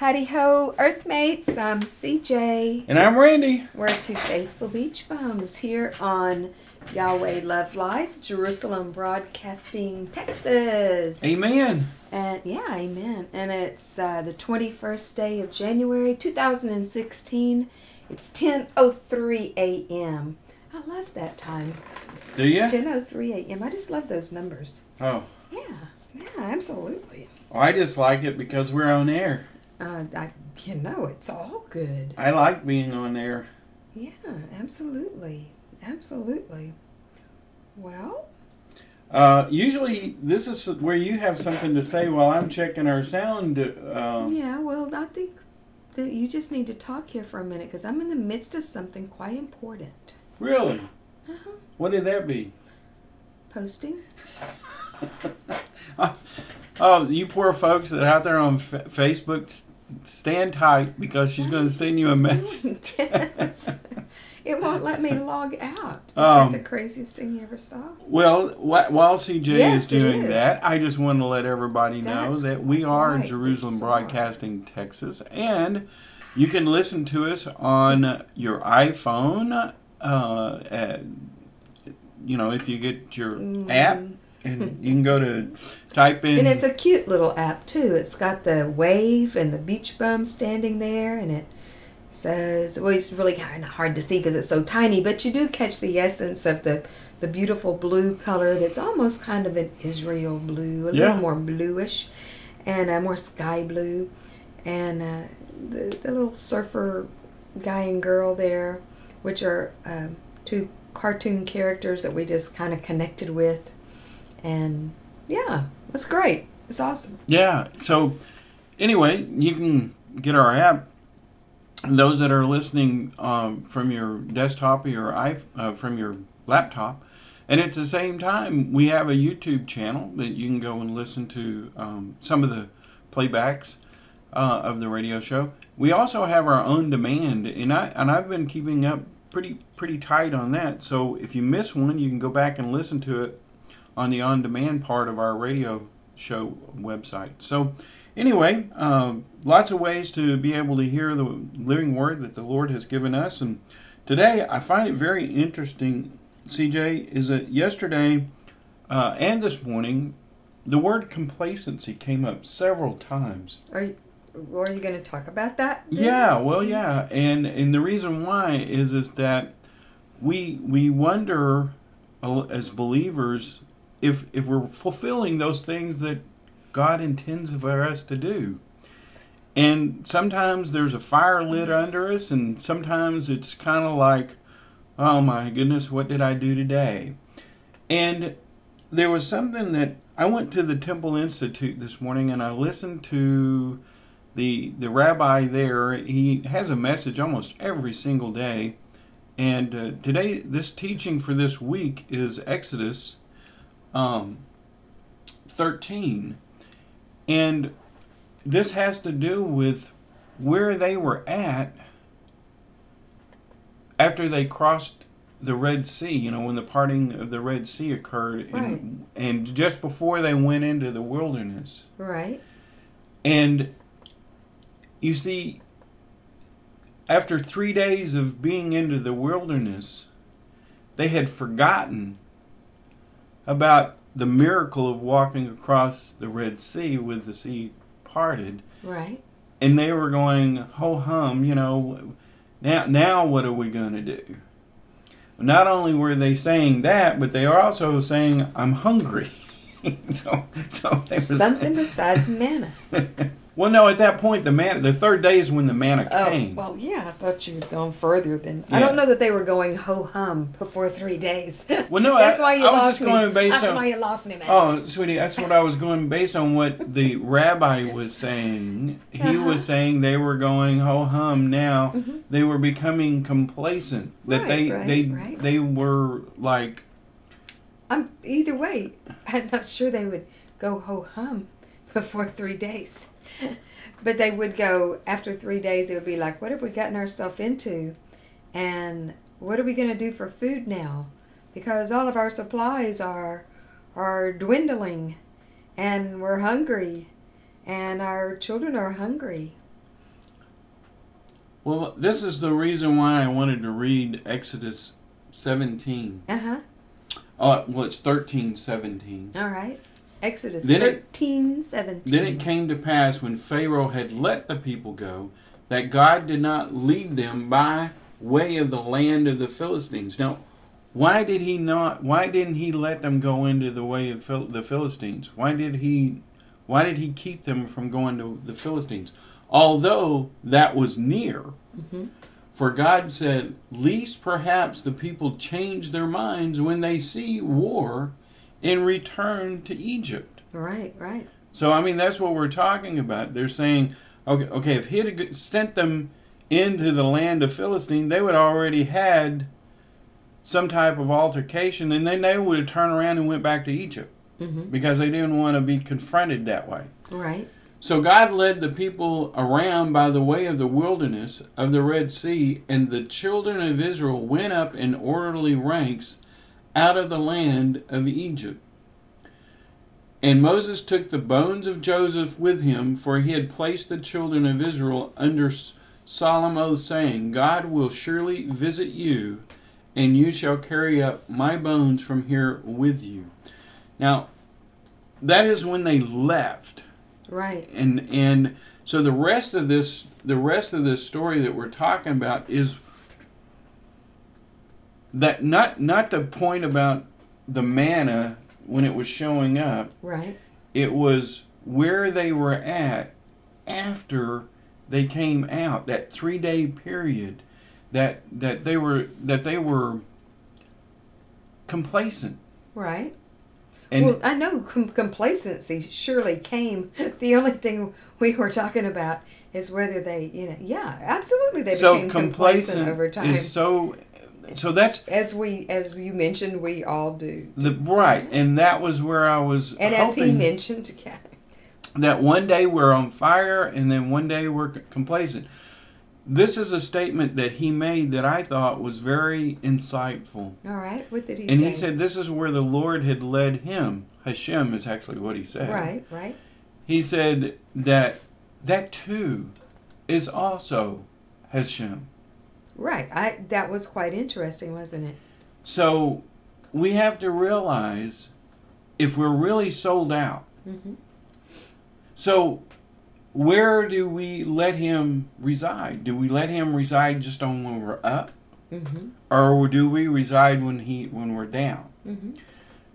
Howdy ho, Earthmates. I'm CJ. And I'm Randy. We're two faithful beach bums here on Yahweh Love Life, Jerusalem Broadcasting, Texas. Amen. And yeah, amen. And it's uh, the 21st day of January 2016. It's 10:03 a.m. I love that time. Do you? 10:03 a.m. I just love those numbers. Oh, Yeah, yeah, absolutely. I just like it because we're on air. Uh, I, you know, it's all good. I like being on there. Yeah, absolutely. Absolutely. Well, Uh, usually, this is where you have something to say while I'm checking our sound. Uh, yeah, well, I think that you just need to talk here for a minute because I'm in the midst of something quite important. really? Uh-huh. What did that be? Posting? Oh, you poor folks that are out there on F- Facebook, stand tight because she's going to send you a message. yes. It won't let me log out. Is Um, that the craziest thing you ever saw? Well, wh- while CJ Yes, is doing is. that, I just want to let everybody know that we are right, Jerusalem. Broadcasting, Texas, and you can listen to us on your iPhone. Uh, at, you know, if you get your app, and you can go to type in. And it's a cute little app too. It's got the wave and the beach bum standing there, and it says, "Well, it's really kind of hard to see because it's so tiny, but you do catch the essence of the the beautiful blue color. That's almost kind of an Israel blue, a Yeah. little more bluish, and a more sky blue, and uh, the the little surfer guy and girl there, which are um, two cartoon characters that we just kind of connected with, and yeah, it's great. It's awesome. Yeah. So, anyway, you can get our app. Those that are listening um, from your desktop or your uh, from your laptop, and at the same time, we have a YouTube channel that you can go and listen to um, some of the playbacks uh, of the radio show. We also have our own demand, and I and I've been keeping up pretty pretty tight on that. So if you miss one, you can go back and listen to it on the on-demand part of our radio show website. So, anyway, um, lots of ways to be able to hear the living word that the Lord has given us. And today, I find it very interesting, CJ, is that yesterday uh, and this morning, the word complacency came up several times. Are you, are you going to talk about that? then? Yeah, well, yeah, and and the reason why is is that we we wonder uh, as believers if if we're fulfilling those things that God intends for us to do. And sometimes there's a fire lit under us, and sometimes it's kind of like, oh my goodness, what did I do today? And there was something that I went to the Temple Institute this morning and I listened to the the rabbi there. He has a message almost every single day. And uh, today, this teaching for this week is Exodus um, 13. And this has to do with where they were at after they crossed the Red Sea, you know, when the parting of the Red Sea occurred, and, and just before they went into the wilderness. Right. And you see, after three days of being into the wilderness, they had forgotten about the miracle of walking across the Red Sea with the sea parted. Right. And they were going, ho hum, you know, now, now what are we going to do? Not only were they saying that, but they are also saying, I'm hungry. so, so Something besides manna. well, no, at that point, the man, the third day is when the manna Oh, came. well, yeah, I thought you had gone further than. I don't know that they were going ho hum before three days. Well, no, that's I- why you I was lost just me. going based on that's on- why you lost me, man. Oh, sweetie, that's what I was going based on what the rabbi was saying. He Uh-huh. was saying they were going ho hum now. Mhm. They were becoming complacent. That Right, they right, they right. they were like I'm either way. I'm not sure they would go ho hum before three days, but they would go after three days. It would be like, what have we gotten ourselves into, and what are we going to do for food now? Because all of our supplies are are dwindling, and we're hungry, and our children are hungry, Well, this is the reason why I wanted to read Exodus 17. Uh huh. Uh, well, it's 13, 17. All right. Exodus Then it- 17. Then it came to pass when Pharaoh had let the people go that God did not lead them by way of the land of the Philistines. Now, why did he not? Why didn't he let them go into the way of Phil, the Philistines? Why did he? Why did he keep them from going to the Philistines? Although that was near, Mhm. for God said, "Least perhaps the people change their minds when they see war, and return to Egypt." Right, right. So I mean, that's what we're talking about. They're saying, okay, okay, if he had sent them into the land of Philistine, they would already had some type of altercation, and then they would have turned around and went back to Egypt hmm because they didn't want to be confronted that way. Right. So God led the people around by the way of the wilderness of the Red Sea, and the children of Israel went up in orderly ranks out of the land of Egypt. And Moses took the bones of Joseph with him, for he had placed the children of Israel under solemn oath, saying, God will surely visit you, and you shall carry up my bones from here with you. Now, that is when they left Right. and and so the rest of this the rest of this story that we're talking about is that not not the point about the manna when it was showing up Right. it was where they were at after they came out that 3 day period that that they were that they were complacent Right. and well, I know com- complacency surely came. The only thing we were talking about is whether they, you know, yeah, absolutely, they so became complacent, complacent over time. is so so that's as we, as you mentioned, we all do. The right, and that was where I was And as he mentioned, that one day we're on fire, and then one day we're complacent. This is a statement that he made that I thought was very insightful, all right. What did he and say? he said this is where the Lord had led him. Hashem is actually what he said. right, right, He said that that too is also Hashem. Right. I that was quite interesting, wasn't it? So we have to realize if we're really sold out. hmm So, where do we let him reside? Do we let him reside just on when we're up, hmm or do we reside when he when we're down? hmm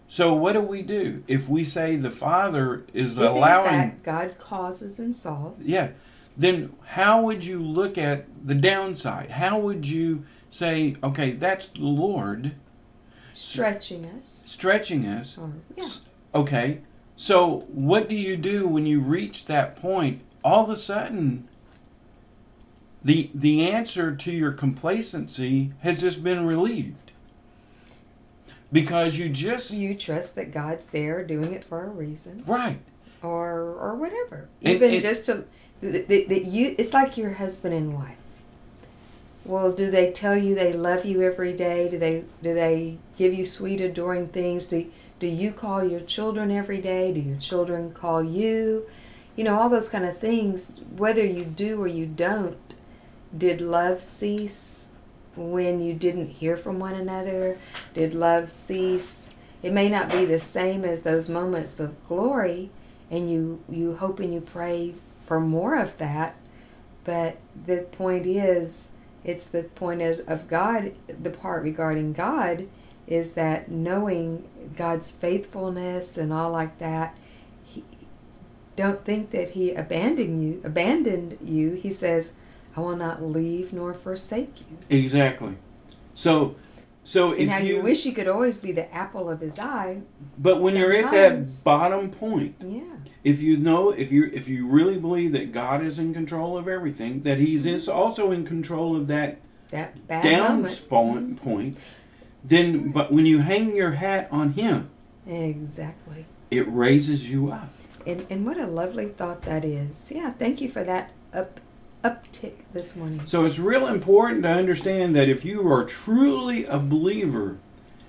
So, what do we do if we say the Father is If allowing? in fact God causes and solves. yeah, then how would you look at the downside? How would you say, okay, that's the Lord stretching us. stretching us? Or, yeah. Okay, so what do you do when you reach that point? All of a sudden, the the answer to your complacency has just been relieved because you just You trust that God's there doing it for a reason. right. or or whatever. And- Even and- just to that you it's like your husband and wife. Well, do they tell you they love you every day? Do they do they give you sweet adoring things? Do do you call your children every day? Do your children call you? You know, all those kind of things, whether you do or you don't. Did love cease when you didn't hear from one another? Did love cease? It may not be the same as those moments of glory, and you you hope and you pray for more of that but the point is it's the point of, of god the part regarding god is that knowing god's faithfulness and all like that he, don't think that he abandoned you abandoned you. He says i will not leave nor forsake you. Exactly. So, so and if you, you wish you could always be the apple of his eye but when you're at that bottom point, yeah if you know, if you if you really believe that God is in control of everything, that He's mm-hmm. in, also in control of that that bad down spawn point, mm-hmm. then but when you hang your hat on him, exactly it raises you up. And, and what a lovely thought that is. Yeah, thank you for that up uptick this morning. So it's real important to understand that if you are truly a believer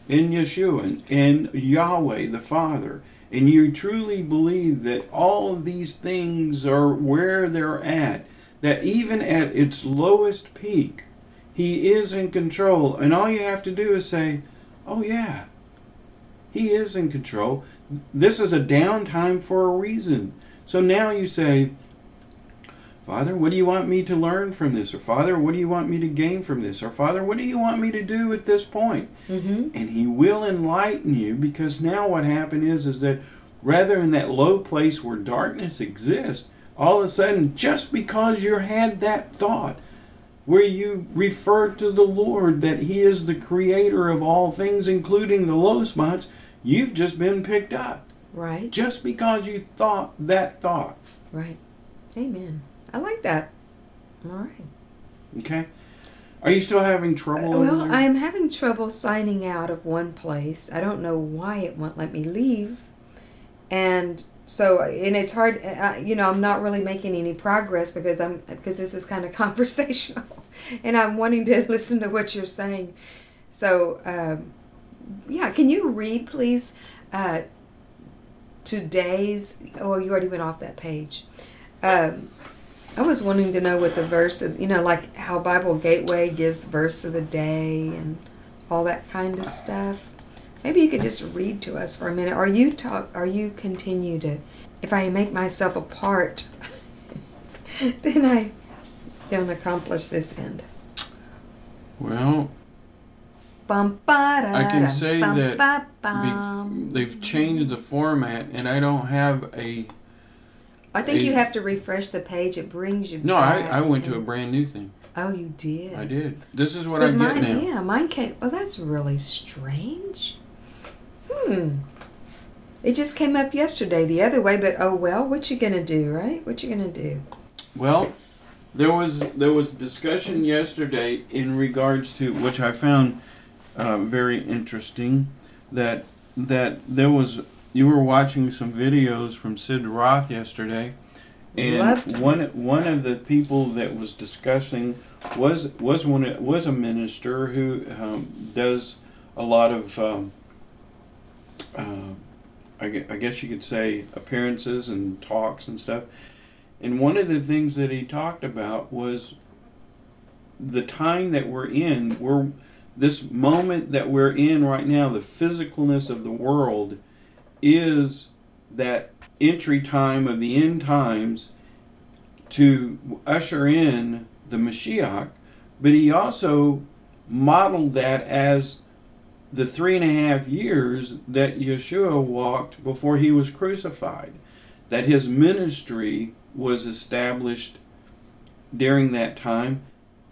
in Yeshua and, and Yahweh the Father, and you truly believe that all of these things are where they're at, that even at its lowest peak, He is in control. And all you have to do is say, Oh, yeah, He is in control. This is a downtime for a reason. So now you say, Father, what do you want me to learn from this? Or Father, what do you want me to gain from this? Or Father, what do you want me to do at this point? Mm-hmm. And He will enlighten you because now what happened is is that rather in that low place where darkness exists, all of a sudden, just because you had that thought, where you refer to the Lord that He is the creator of all things, including the low spots, you've just been picked up. Right. Just because you thought that thought. Right. Amen. I like that. All right. Okay? Are you still having trouble? Uh, well. I'm having trouble signing out of one place. I don't know why it won't let me leave. And so, and it's hard, uh, you know, I'm not really making any progress because I'm, because this is kind of conversational and I'm wanting to listen to what you're saying. So, um, yeah, can you read, please, uh, today's, oh, you already went off that page. Um, I was wanting to know what the verse, of, you know, like how Bible Gateway gives verse of the day and all that kind of stuff. Maybe you could just read to us for a minute, Are you talk, Are you continue to. If I make myself a part, then I don't accomplish this end. well, I can say that ba, be- bum. they've changed the format, and I don't have a. I think you have to refresh the page. It brings you. No, I, I went to a brand new thing. Oh, you did. I did. This is what I get mine, now. yeah, mine came. Oh, that's really strange. Hmm. It just came up yesterday the other way, but oh well. What you gonna do, right? What you gonna do? Well, there was there was discussion yesterday in regards to which I found uh, very interesting that that there was you were watching some videos from Sid Roth yesterday, and one one of the people that was discussing was was one was a minister who um, does a lot of um, uh, I, I guess you could say appearances and talks and stuff. And one of the things that he talked about was the time that we're in. We're this moment that we're in right now. The physicalness of the world is that entry time of the end times to usher in the Mashiach. But he also modeled that as the three and a half years that Yeshua walked before he was crucified, that his ministry was established during that time.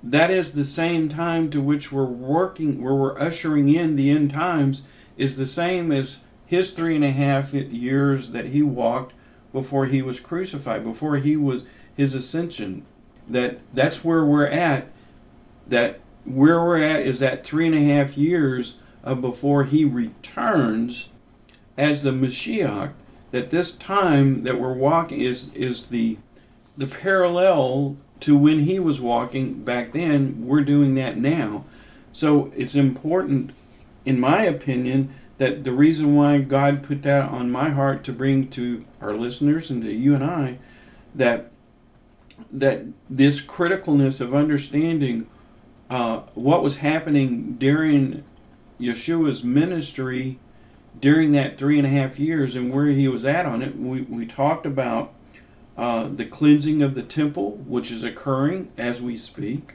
That is the same time to which we're working, where we're ushering in the end times, is the same as his three and a half years that he walked before he was crucified, before he was his ascension. That that's where we're at. That where we're at is that three and a half years of before he returns as the Mashiach. That this time that we're walking is is the the parallel to when he was walking back then. We're doing that now. So it's important, in my opinion, that the reason why God put that on my heart to bring to our listeners and to you and I, that that this criticalness of understanding uh, what was happening during Yeshua's ministry during that three and a half years and where he was at on it. We, we talked about uh, the cleansing of the temple, which is occurring as we speak.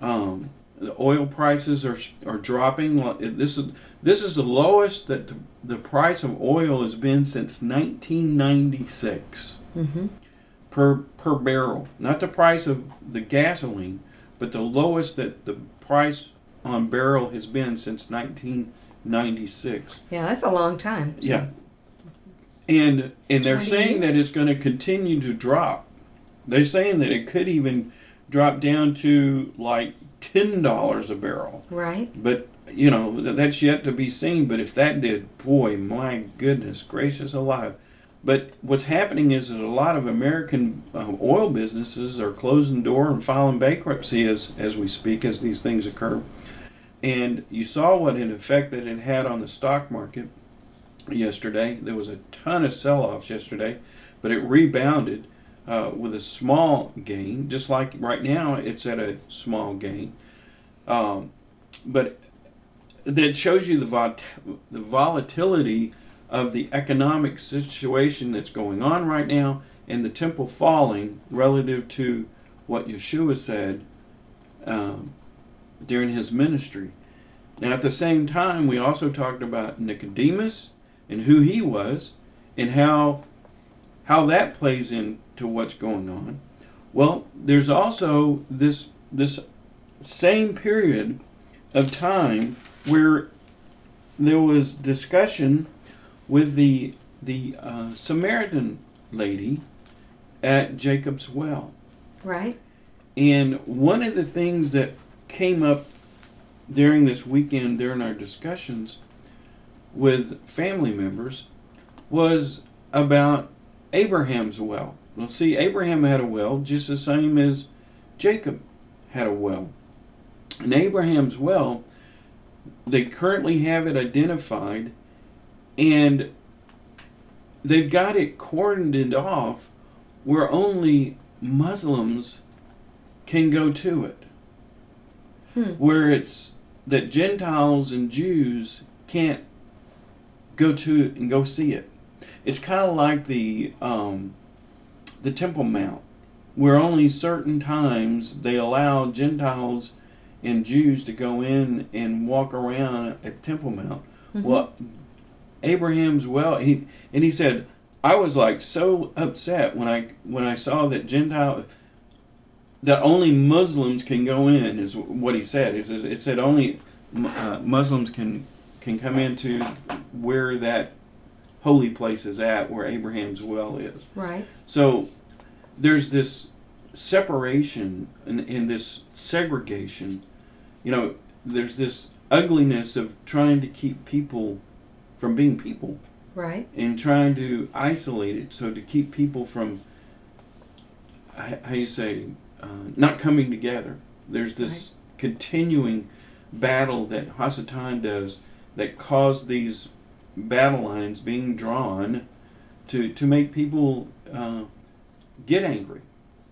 Um, the oil prices are are dropping. This is this is the lowest that the, the price of oil has been since 1996 Mm-hmm. per per barrel. Not the price of the gasoline, but the lowest that the price on barrel has been since 1996. Yeah, that's a long time. Yeah. And and they're 20 saying that it's going to continue to drop. They're saying that it could even drop down to like ten dollars a barrel. Right. But you know that's yet to be seen. But if that did, boy, my goodness gracious alive! But what's happening is that a lot of American uh, oil businesses are closing door and filing bankruptcy as as we speak, as these things occur. And you saw what an effect that it had on the stock market yesterday. There was a ton of sell-offs yesterday, but it rebounded. uh, with a small gain, just like right now it's at a small gain. Um, but that shows you the, vol- the volatility of the economic situation that's going on right now and the temple falling relative to what Yeshua said um, during his ministry. Now, at the same time, we also talked about Nicodemus and who he was and how how that plays into what's going on. Well, there's also this this same period of time where there was discussion with the the uh, Samaritan lady at Jacob's well. Right. And one of the things that came up during this weekend during our discussions with family members was about Abraham's well. Well, see, Abraham had a well just the same as Jacob had a well. And Abraham's well, they currently have it identified and they've got it cordoned off where only Muslims can go to it. Hmm. Where it's that Gentiles and Jews can't go to it and go see it. It's kind of like the um, the Temple Mount, where only certain times they allow Gentiles and Jews to go in and walk around at Temple Mount. Mhm. Well, Abraham's well, he and he said, I was like so upset when I when I saw that Gentile that only Muslims can go in is what he said. He says it said only uh, Muslims can can come into where that holy place is at, where Abraham's well is. Right. So there's this separation and, and this segregation. You know, there's this ugliness of trying to keep people from being people. Right. and trying to isolate it so to keep people from how you say uh, not coming together. There's this continuing battle that hasatan does that cause these battle lines being drawn to to make people uh, get angry.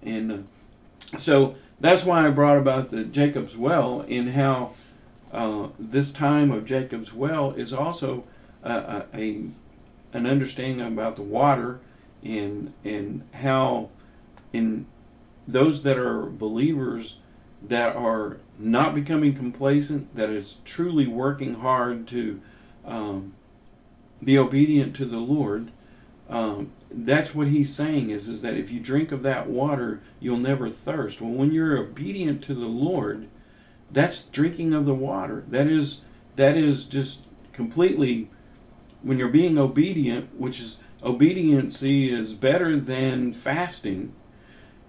And uh, so that's why i brought about the jacob's well in how uh, this time of jacob's well is also a, a, a an understanding about the water and and how in those that are believers that are not becoming complacent that is truly working hard to um, be obedient to the lord um, that's what he's saying is is that if you drink of that water you'll never thirst well when you're obedient to the lord that's drinking of the water that is that is just completely when you're being obedient, which is obediency is better than fasting.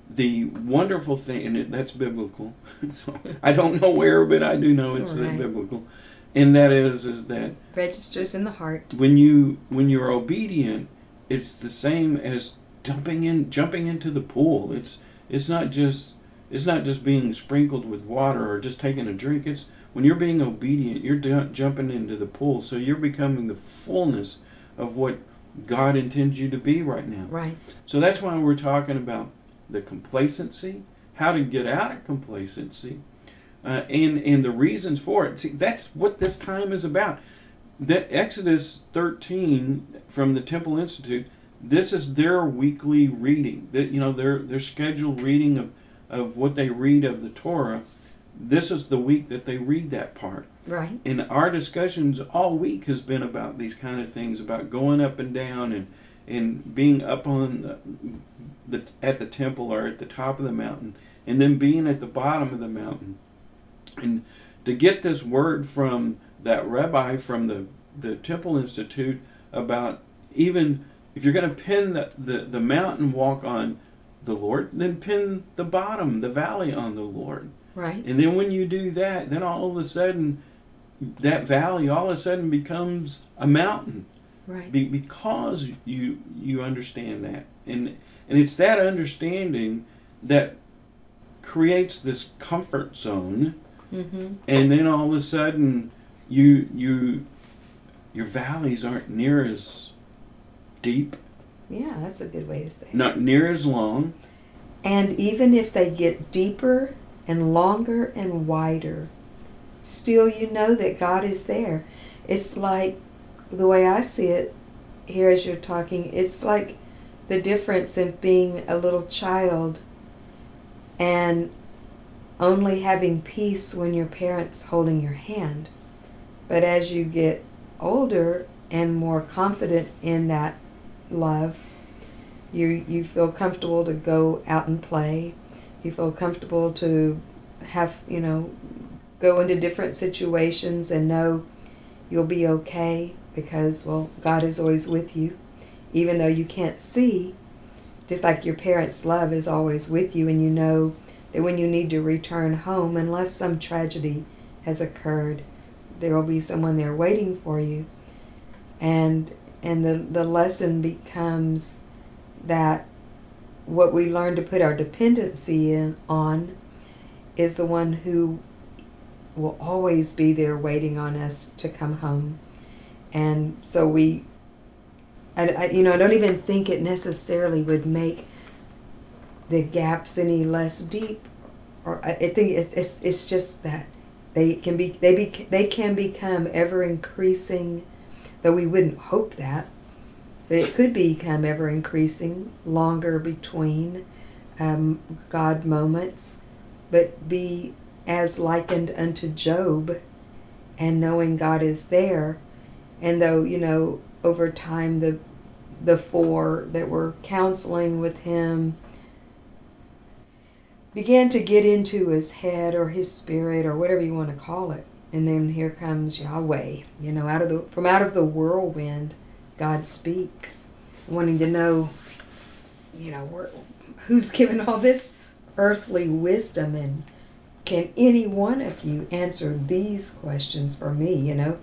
The wonderful thing, and it, that's biblical. so I don't know where, but I do know it's uh, Right. biblical, and that is is that Registers in the heart. when you when you're obedient, it's the same as jumping in jumping into the pool. It's it's not just it's not just being sprinkled with water or just taking a drink. It's when you're being obedient, you're ju- jumping into the pool. So you're becoming the fullness of what God intends you to be right now. Right. So that's why we're talking about the complacency, how to get out of complacency, uh, and and the reasons for it. See, that's what this time is about. That Exodus 13 from the Temple Institute. This is their weekly reading. That you know their their scheduled reading of of what they read of the Torah. This is the week that they read that part. Right. And our discussions all week has been about these kind of things, about going up and down and and being up on the, the at the temple or at the top of the mountain, and then being at the bottom of the mountain, and to get this word from that rabbi from the the Temple Institute about even if you're going to pin the, the the mountain walk on the Lord, then pin the bottom, the valley on the Lord. Right. And then when you do that, then all of a sudden, that valley all of a sudden becomes a mountain Right. be, because you you understand that, and and it's that understanding that creates this comfort zone, Mm-hmm. and then all of a sudden, you you your valleys aren't near as deep, Yeah, that's a good way to say it. Not near as long. And even if they get deeper and longer and wider, still you know that God is there. It's like the way I see it here as you're talking, it's like the difference in being a little child and only having peace when your parents holding your hand. But as you get older and more confident in that love, you you feel comfortable to go out and play. You feel comfortable to have, you know, go into different situations and know you'll be okay because well, God is always with you even though you can't see. Just like your parents' love is always with you and you know that when you need to return home unless some tragedy has occurred, there will be someone there waiting for you. And and the the lesson becomes that what we learn to put our dependency in on is the one who will always be there waiting on us to come home. And so we, I, I, you know, I don't even think it necessarily would make the gaps any less deep. Or I, think it, it's it's just that they can be they be they can become ever increasing, though we wouldn't hope that but it could become ever increasing, longer between um, God moments, but be as likened unto Job and knowing God is there. And though, you know, over time the the four that were counseling with him began to get into his head or his spirit or whatever you want to call it. And then here comes Yahweh, you know, out of the from out of the whirlwind God speaks, wanting to know, you know, who's given all this earthly wisdom and can any one of you answer these questions for me, you know?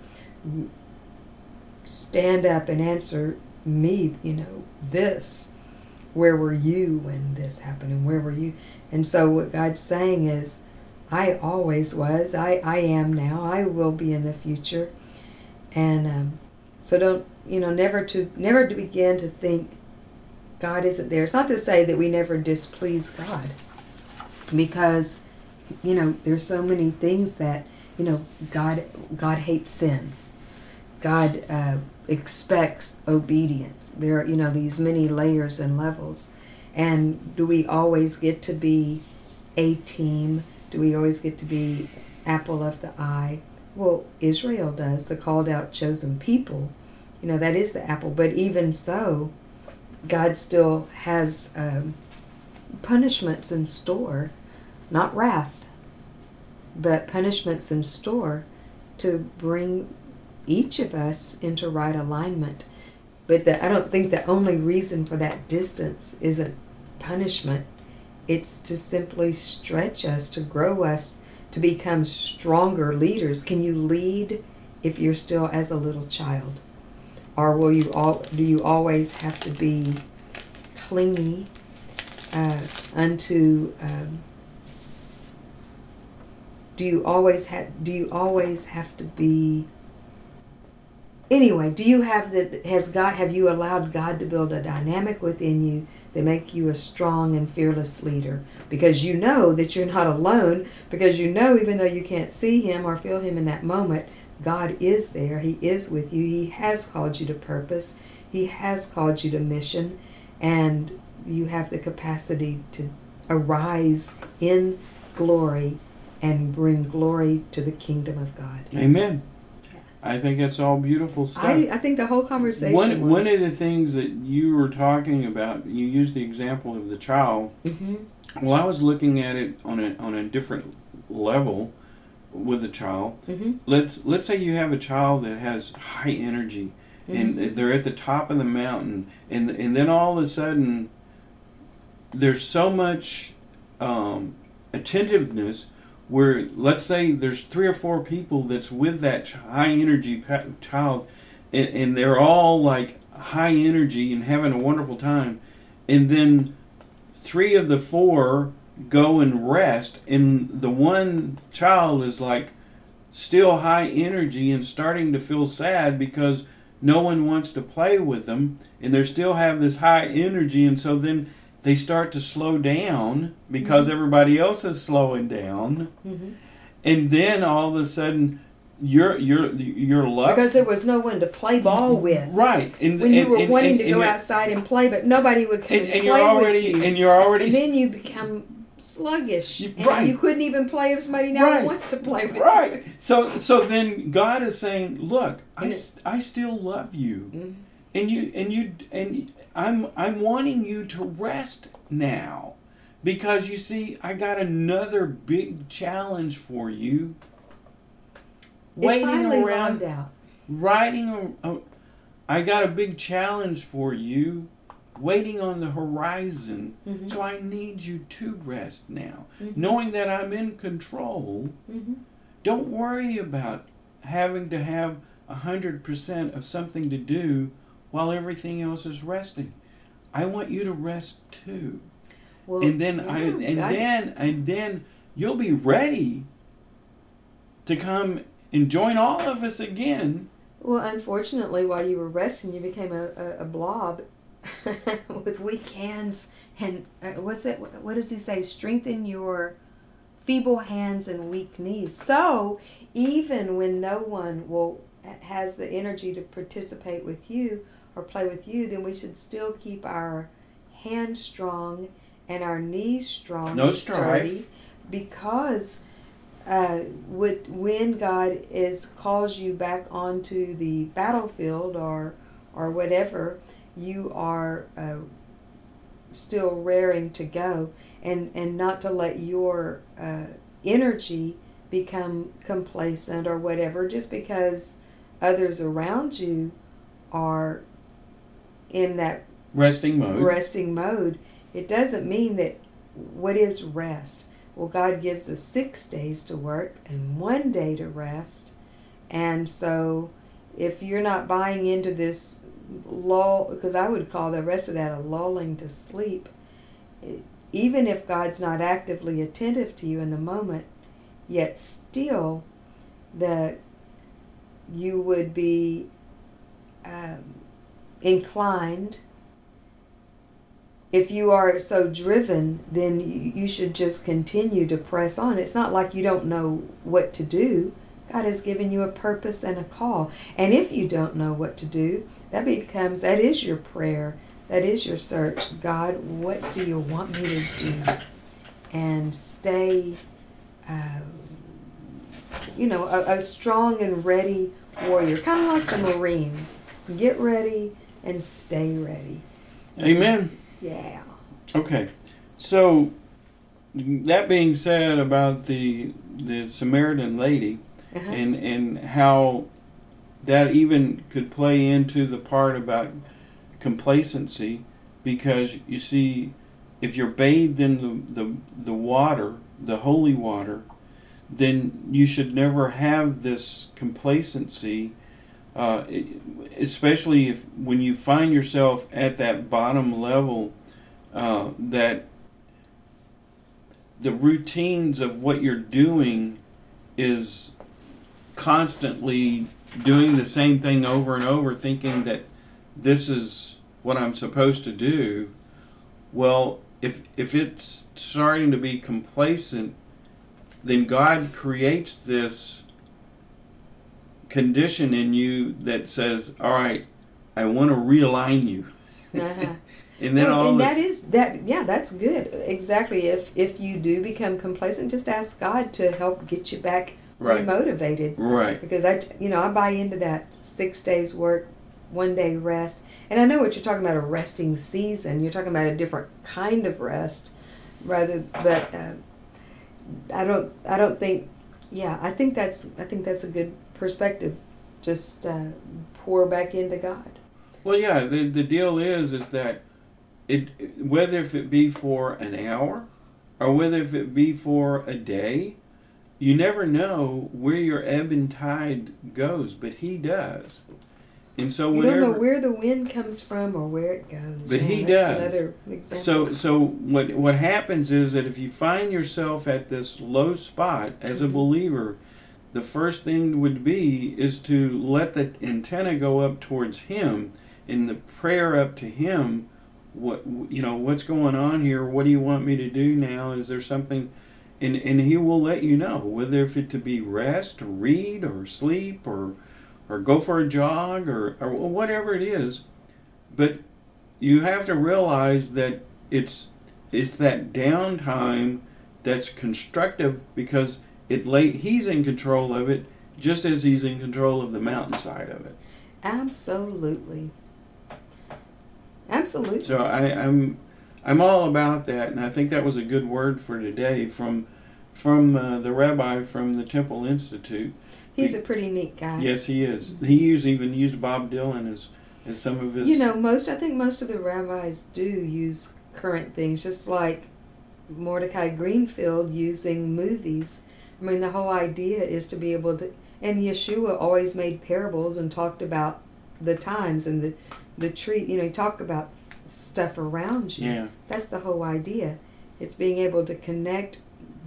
Stand up and answer me, you know, this. Where were you when this happened and where were you? And so what God's saying is, I always was, I, I am now, I will be in the future. And um, so don't you know, never to never to begin to think God isn't there. It's not to say that we never displease God, because you know there's so many things that you know God God hates sin. God uh, expects obedience. There are you know these many layers and levels, and do we always get to be a team? Do we always get to be apple of the eye? Well, Israel does, the called out chosen people you know, that is the apple. But even so, God still has um, punishments in store, not wrath, but punishments in store to bring each of us into right alignment. But the, I don't think the only reason for that distance isn't punishment. It's to simply stretch us, to grow us, to become stronger leaders. Can you lead if you're still as a little child? or will you all do you always have to be clingy uh, unto um, do you always have do you always have to be anyway do you have that has god have you allowed god to build a dynamic within you that make you a strong and fearless leader because you know that you're not alone because you know even though you can't see him or feel him in that moment God is there. He is with you. He has called you to purpose. He has called you to mission. And you have the capacity to arise in glory and bring glory to the kingdom of God. Amen. I think it's all beautiful stuff. I, I think the whole conversation. One was, one of the things that you were talking about, you used the example of the child. Mm-hmm. Well, I was looking at it on a on a different level with a child. Mm-hmm. Let's let's say you have a child that has high energy, Mm-hmm. and they're at the top of the mountain, and and then all of a sudden, there's so much um, attentiveness where let's say there's three or four people that's with that high energy child, and, and they're all like high energy and having a wonderful time, and then three of the four go and rest and the one child is like still high energy and starting to feel sad because no one wants to play with them, and they still have this high energy, and so then they start to slow down because everybody else is slowing down, hmm and then all of a sudden you're you're you're left Because there was no one to play ball with. right, and When you and- were and- wanting to go outside and play, but nobody would come and, play you're already with you. and you're already And then you become sluggish. You- and right. you couldn't even play if somebody now Right. wants to play with right so so then god is saying look i, And it- s- I still love you Mhm. and you and you and i'm i'm wanting you to rest now because you see i got another big challenge for you you. It waiting around out. writing a, a, i got a big challenge for you waiting on the horizon Mhm. so i need you to rest now Mhm. knowing that i'm in control Mhm. don't worry about having to have a hundred percent of something to do while everything else is resting. I want you to rest too. Well, and then I and I- then and then you'll be ready to come and join all of us again. Well, unfortunately, while you were resting, you became a, a, a blob with weak hands and uh, what's it? What does he say? Strengthen your feeble hands and weak knees. So even when no one will has the energy to participate with you or play with you, then we should still keep our hands strong and our knees strong No and strife. sturdy because uh, would, when God is calls you back onto the battlefield or or whatever, you are uh, still raring to go, and and not to let your uh, energy become complacent or whatever, just because others around you are in that Resting mode. resting mode, it doesn't mean that what is rest? Well, God gives us six days to work and one day to rest. And so if you're not buying into this lull, because I would call the rest of that a lulling to sleep, even if God's not actively attentive to you in the moment, yet still that you would be um, inclined if you are so driven, then you, should just continue to press on. It's not like you don't know what to do. God has given you a purpose and a call. And if you don't know what to do, that becomes, that is your prayer. That is your search. God, what do you want me to do? And stay, uh, you know, a, a strong and ready warrior, kind of like the Marines. Get ready and stay ready. Amen. Yeah. Okay, so that being said about the the Samaritan lady Uh-huh. and and how that even could play into the part about complacency, because you see, if you're bathed in the the, the water, the holy water, then you should never have this complacency. Uh, especially if when you find yourself at that bottom level, uh, that the routines of what you're doing is constantly doing the same thing over and over, thinking that this is what I'm supposed to do. Well, if if it's starting to be complacent, then God creates this condition in you that says, "All right, I want to realign you," Uh-huh. and then all and this, that is that yeah that's good. Exactly. If if you do become complacent just ask god to help get you back Right. motivated right, because i you know i buy into that six days work one day rest. And i know what you're talking about a resting season. You're talking about a different kind of rest rather but uh, i don't i don't think yeah i think that's i think that's a good perspective just uh, pour back into god Well, yeah. The the deal is is that it whether if it be for an hour or whether if it be for a day, you never know where your ebb and tide goes, but he does. And so You whenever don't know where the wind comes from or where it goes. But he does. Another example. So so what what happens is that if you find yourself at this low spot as a Mhm. believer, the first thing would be is to let the antenna go up towards him in the prayer up to him what you know what's going on here what do you want me to do now is there something and and he will let you know whether if it to be rest or read or sleep or or go for a jog or, or whatever it is but you have to realize that it's it's that downtime that's constructive because it lay he's in control of it just as he's in control of the mountainside of it Absolutely. Absolutely. so I, i'm i'm all about that and i think that was a good word for today from from uh, the rabbi from the temple institute He's a pretty neat guy. yes he is he used even used bob dylan as as some of his You know, most I think most of the rabbis do use current things, just like Mordecai Greenfield using movies. I mean, the whole idea is to be able to. And Yeshua always made parables and talked about the times and the the tree. You know, he talked about stuff around you. yeah That's the whole idea. It's being able to connect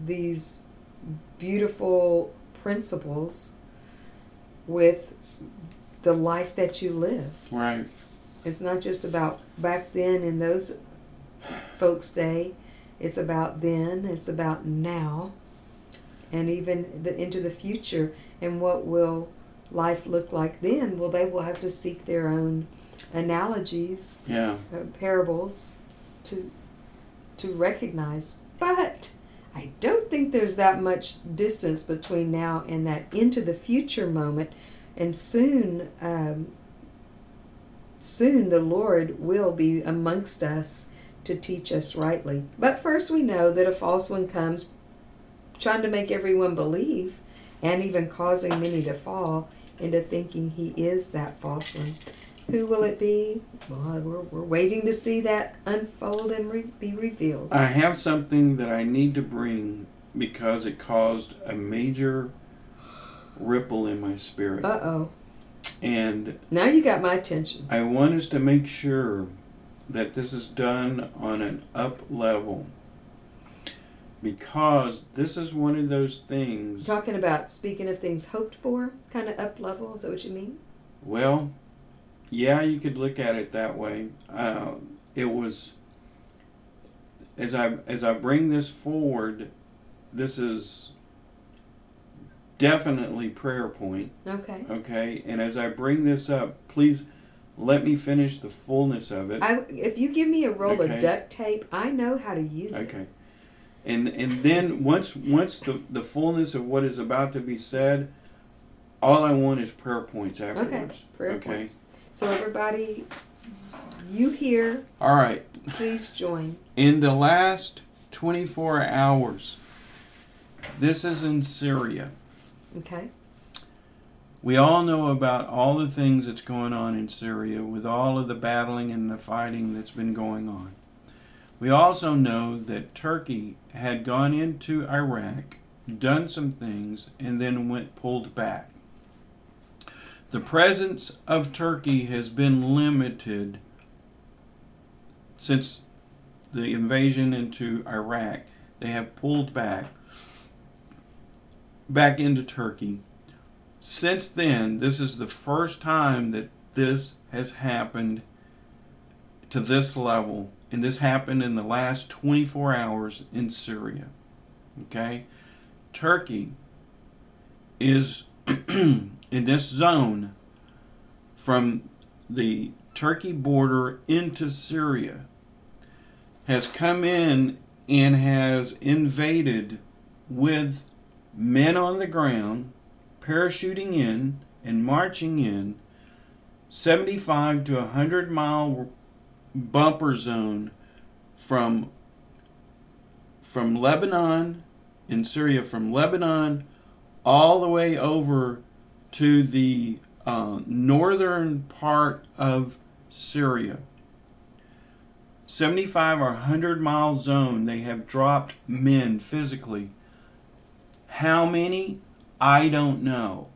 these beautiful principles with the life that you live. right It's not just about back then in those folks' day. It's about then. It's about now, and even the, into the future. And what will life look like then? Well, they will have to seek their own analogies, yeah uh, parables, to to recognize. But I don't think there's that much distance between now and that into the future moment. And soon, um, soon the Lord will be amongst us to teach us rightly. But first, we know that a false one comes trying to make everyone believe and even causing many to fall into thinking he is that false one. Who will it be? Well, we're, we're waiting to see that unfold and re- be revealed. I have something that I need to bring because it caused a major ripple in my spirit. Uh oh. And Now you got my attention. I want us to make sure that this is done on an up level. Because this is one of those things. Talking about speaking of things hoped for, kind of up level. Is that what you mean? Well, yeah, you could look at it that way. Uh, it was as I as I bring this forward, this is definitely prayer point. Okay. Okay, and as I bring this up, please let me finish the fullness of it. I, if you give me a roll Okay. of duct tape, I know how to use it. Okay. And and then once once the, the fullness of what is about to be said, all I want is prayer points afterwards. Okay, Prayer okay. points. So everybody, you here, All right. please join. In the last 24 hours, this is in Syria. Okay. We all know about all the things that's going on in Syria with all of the battling and the fighting that's been going on. We also know that Turkey had gone into Iraq, done some things, and then went pulled back. The presence of Turkey has been limited since the invasion into Iraq. They have pulled back back into Turkey. Since then, this is the first time that this has happened to this level, and this happened in the last 24 hours in Syria. Okay? Turkey is in this zone from the Turkey border into Syria, has come in and has invaded with men on the ground, parachuting in and marching in 75 to 100 mile bumper zone from from Lebanon in Syria from Lebanon all the way over to the uh, northern part of Syria 75 or 100 mile zone they have dropped men physically how many? I don't know.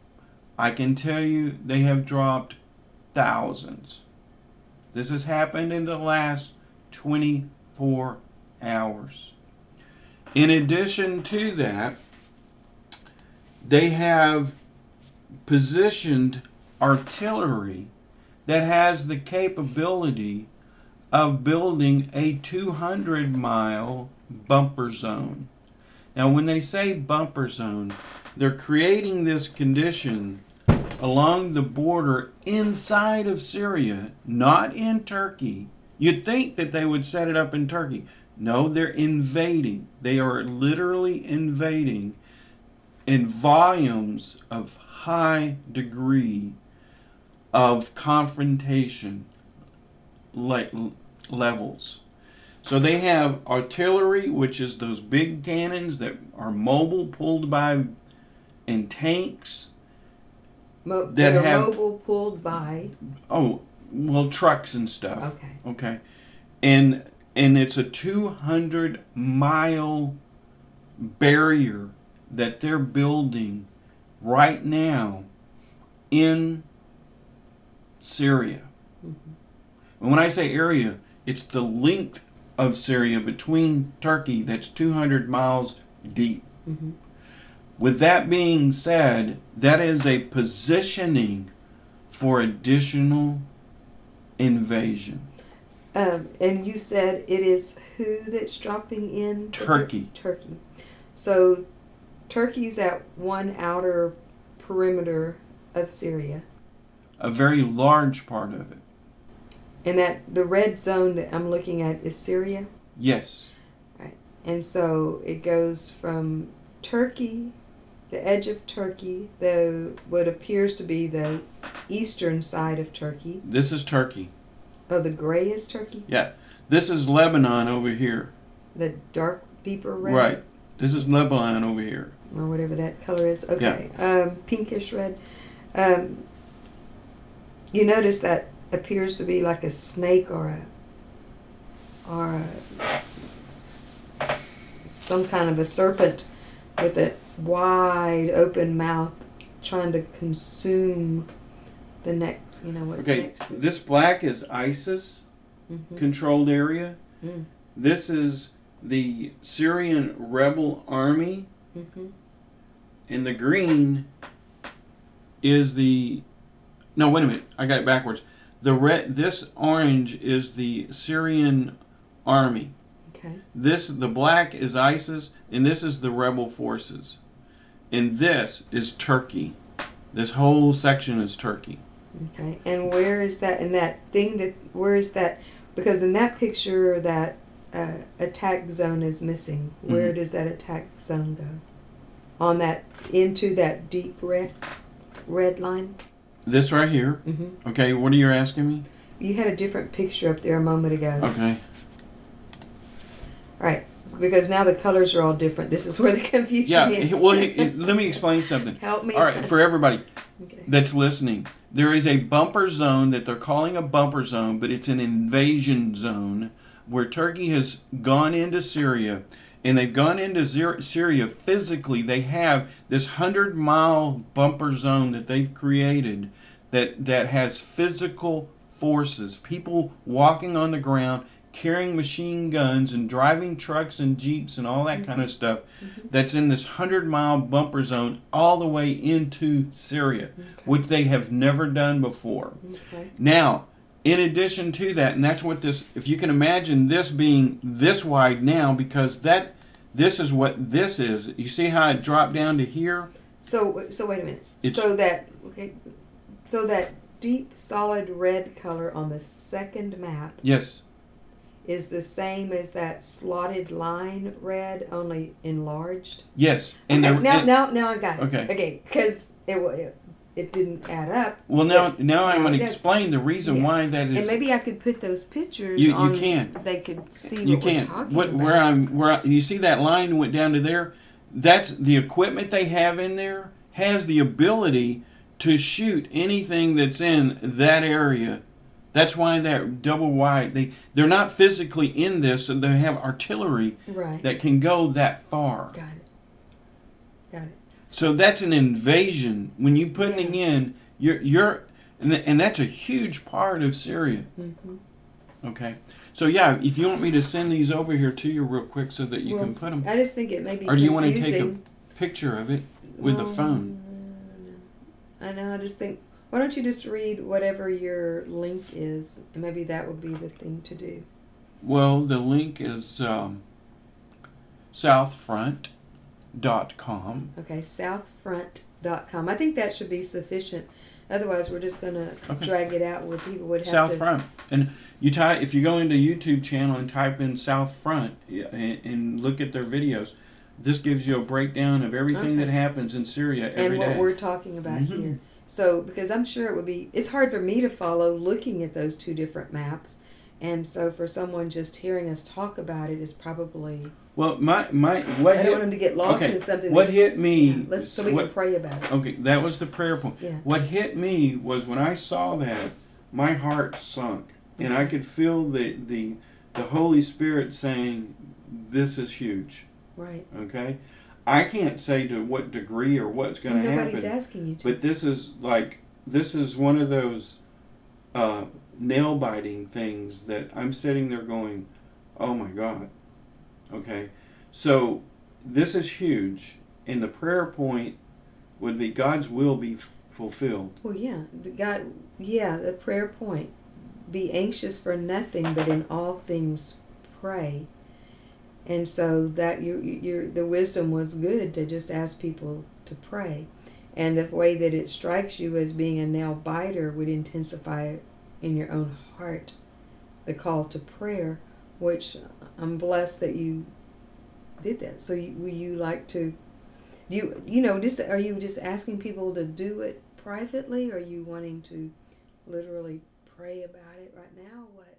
I can tell you they have dropped thousands. This has happened in the last 24 hours. In addition to that, they have positioned artillery that has the capability of building a 200 mile bumper zone. Now, when they say bumper zone, they're creating this condition along the border inside of Syria, not in Turkey. You'd think that they would set it up in Turkey. No, they're invading. They are literally invading in volumes of high degree of confrontation le- levels. So they have artillery, which is those big cannons that are mobile, pulled by, and tanks. Mo- That that have- mobile pulled by. Oh, well, trucks and stuff. Okay. Okay, and and it's a 200 mile barrier that they're building right now in Syria. And when I say area, it's the length of Syria between Turkey that's 200 miles deep. Mhm. With that being said, that is a positioning for additional invasion. Um, and you said it is who that's dropping in? Turkey. Turkey. So Turkey's at one outer perimeter of Syria. A very large part of it. And that the red zone that I'm looking at is Syria. Yes. And so it goes from Turkey, the edge of Turkey, the what appears to be the eastern side of Turkey. This is Turkey. Oh, the gray is Turkey. Yeah, this is Lebanon over here. The dark, deeper red. Right. This is Lebanon over here. Or whatever that color is. Okay. Um, pinkish red. Um, you notice that appears to be like a snake or a or a, some kind of a serpent with a wide open mouth trying to consume the neck you know what's Okay, next it. this black is ISIS Mhm. controlled area. Mm. This is the Syrian rebel army. Mhm. And the green is the no wait a minute i got it backwards the red this orange is the syrian army okay this the black is isis and this is the rebel forces and this is turkey. This whole section is turkey. Okay and where is that in that thing that where is that because in that picture that uh, attack zone is missing. Where Mhm. does that attack zone go? On that into that deep red red line? This right here? Mm-hmm. okay what are you asking me? You had a different picture up there a moment ago. Okay. Right because now the colors are all different this is where the confusion yeah is well let me explain something help me all right for everybody okay. that's listening, there is a bumper zone that they're calling a bumper zone, but it's an invasion zone where Turkey has gone into Syria. And they've gone into Syria physically. They have this 100 mile bumper zone that they've created that, that has physical forces. People walking on the ground, carrying machine guns, and driving trucks and jeeps and all that mm-hmm. kind of stuff mm-hmm. that's in this 100 mile bumper zone all the way into Syria, mm-hmm. which they have never done before. okay Now, in addition to that, and that's what this, if you can imagine this being this wide now, because that, this is what this is. You see how it dropped down to here? So so wait a minute. It's- so that okay, so that deep solid red color on the second map Yes. Is the same as that slotted line red, only enlarged. Yes. And okay, now and- now now I got it. Okay. Okay, because it, it it didn't add up, well, now, now I'm going to explain the reason Yeah. why that is. and maybe I could put those pictures. You- you on, can. They could see what you we're can't. talking What about. where I'm where I, you see that line went down to there. That's the equipment they have in there has the ability to shoot anything that's in that area. That's why that double wide they they're not physically in this, and they have artillery right. that can go that far. got it. Got it. So that's an invasion. When you put it Yeah. in, you're you're and, th- and that's a huge part of Syria. hmm Okay. So yeah, if you want me to send these over here to you real quick so that you Well, can put them I just think it may be Or do you wanna take a- picture of it. with the Um, phone. I know. I just think. Why don't you just read whatever your link is, and maybe that would be the thing to do. Well, the link is um, southfront.com. Okay, southfront.com. I think that should be sufficient. Otherwise, we're just going to Okay. drag it out where people would have South to. Front. And you type if you go into YouTube channel and type in South Front and, and look at their videos, this gives you a breakdown of everything Okay. that happens in Syria and what day. we're talking about Mhm. here. So, because I'm sure it would be, it's hard for me to follow looking at those two different maps. And so, for someone just hearing us talk about it is probably, Well, my my what I don't hit, want them to get lost okay, in something. what hit me yeah, let's, so we what, can pray about it. Okay, that was the prayer point. Yeah. What hit me was when I saw that, my heart sunk, and I could feel the the the Holy Spirit saying, "This is huge." Right. Okay, I can't say to what degree or what's going to happen. Nobody's asking you to. but this is like this is one of those uh, nail biting things that I'm sitting there going, "Oh my God." Okay, so this is huge, and the prayer point would be God's will be f- fulfilled. Well, yeah, the God, yeah, the prayer point: be anxious for nothing, but in all things pray. And so that you, your the wisdom was good to just ask people to pray, and the way that it strikes you as being a nail biter would intensify in your own heart the call to prayer, which I'm blessed that you did that. So you, will you like to you you know this are you just asking people to do it privately? Or are you wanting to literally pray about it right now? What